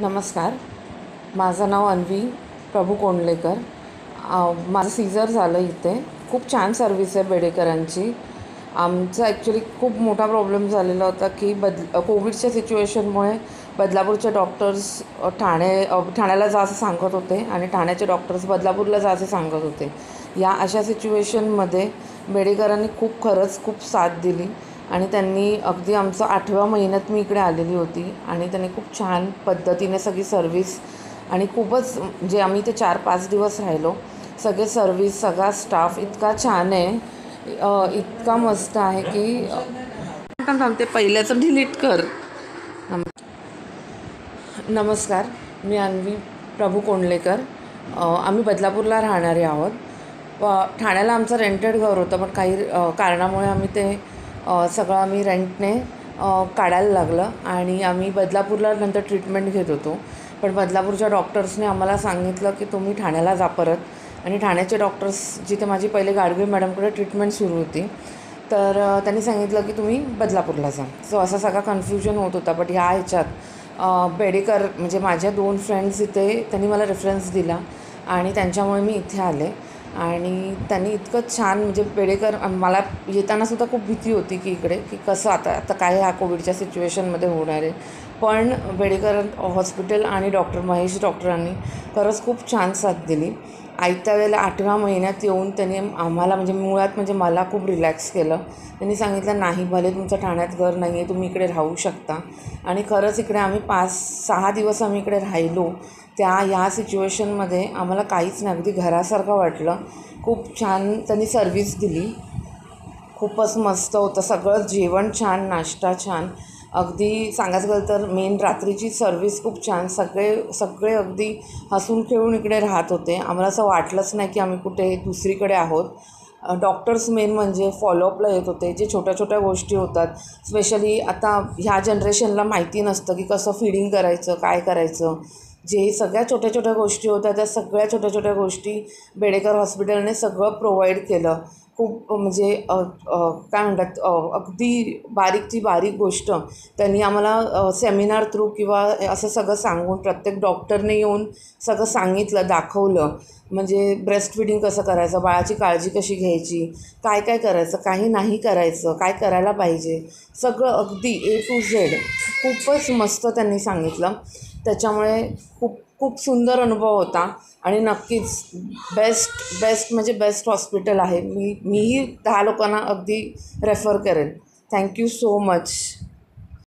नमस्कार. माझं नाव अन्वी प्रभू कोंडलेकर. माझं सीझर झालं इथे. खूप छान सर्विस आहे बेडेकरांची. आमचा ॲक्च्युली खूप मोठा प्रॉब्लेम झालेला होता की बद कोविडच्या सिच्युएशनमुळे बदलापूरचे डॉक्टर्स ठाणे ठाण्याला जा असं सांगत होते आणि ठाण्याचे डॉक्टर्स बदलापूरला जा असे सांगत होते. या अशा सिच्युएशनमध्ये बेडेकरांनी खूप खरंच खूप साथ दिली. आणि त्यांनी अगदी आमचं आठव्या महिन्यात मी इकडे आलेली होती आणि त्यांनी खूप छान पद्धतीने सगळी सर्विस आणि खूपच म्हणजे आम्ही ते चार पाच दिवस राहिलो. सगळे सर्विस सगळा स्टाफ इतका छान आहे. इतका मस्त आहे की ते पहिल्याचं डिलीट कर. नमस्कार मी अन्वी प्रभू कोंडलेकर. आम्ही बदलापूरला राहणारे आहोत. प ठाण्याला आमचं रेंटेड घर होतं पण काही कारणामुळे आम्ही ते सगळं आम्ही रेंटने काढायला लागलं आणि आम्ही बदलापूरला नंतर ट्रीटमेंट घेत होतो. पण बदलापूरच्या डॉक्टर्सने आम्हाला सांगितलं की तुम्ही ठाण्याला जा परत. आणि ठाण्याचे डॉक्टर्स जिथे माझी पहिले गाडगे मॅडमकडे ट्रीटमेंट सुरू होती. तर त्यांनी सांगितलं की तुम्ही बदलापूरला जा. सो असा सगळा कन्फ्युजन होत होता. बट ह्या ह्याच्यात बेडेकर म्हणजे माझ्या दोन फ्रेंड्स इथे त्यांनी मला रेफरन्स दिला आणि त्यांच्यामुळे मी इथे आले. आणि त्यांनी इतकं छान म्हणजे बेडेकर मला येताना सुद्धा खूप भीती होती की इकडे की कसं आता आता काय ह्या कोविडच्या सिच्युएशनमध्ये होणार आहे. पण बेडेकर हॉस्पिटल आणि डॉक्टर महेश डॉक्टरांनी खरंच खूप छान साथ दिली. आयत्या वेळेला आठव्या महिन्यात येऊन त्यांनी आम्हाला म्हणजे मुळात म्हणजे मला खूप रिलॅक्स केलं. त्यांनी सांगितलं नाही भले तुमचं ठाण्यात घर नाही आहे तुम्ही इकडे राहू शकता. आणि खरंच इकडे आम्ही पाच सहा दिवस आम्ही इकडे राहिलो. त्या ह्या सिच्युएशनमध्ये आम्हाला काहीच नाही अगदी घरासारखं वाटलं. खूप छान त्यांनी सर्विस दिली. खूपच मस्त होतं सगळं जेवण छान नाश्ता छान. अगदी सांगायचं गेलं तर मेन रात्रीची सर्विस खूप छान. सगळे सगळे अगदी हसून खेळून इकडे राहत होते. आम्हाला असं वाटलंच नाही की आम्ही कुठे दुसरीकडे आहोत. डॉक्टर्स मेन म्हणजे फॉलोअपला येत होते. जे छोट्या छोट्या गोष्टी होतात. स्पेशली आता ह्या जनरेशनला माहिती नसतं की कसं फिडिंग करायचं काय करायचं. जे सगळ्या छोट्या छोट्या गोष्टी होत्या त्या सगळ्या छोट्या छोट्या गोष्टी बेडेकर हॉस्पिटलने सगळं प्रोव्हाइड केलं. खूप म्हणजे काय म्हणतात अगदी बारीकची बारीक गोष्ट. त्यांनी आम्हाला सेमिनार थ्रू किंवा असं सगळं सांगून प्रत्येक डॉक्टरने येऊन सगळं सांगितलं दाखवलं. म्हणजे ब्रेस्ट फिडिंग कसं करायचं बाळाची काळजी कशी घ्यायची काय काय करायचं काही नाही करायचं काय करायला पाहिजे सगळं अगदी ए टू झेड खूपच मस्त त्यांनी सांगितलं. त्याच्यामुळे खूप खूप सुंदर अनुभव होता. आणि नक्कीच बेस्ट बेस्ट म्हणजे बेस्ट हॉस्पिटल आहे. मी मीही दहा लोकांना अगदी रेफर करेन. Thank you so much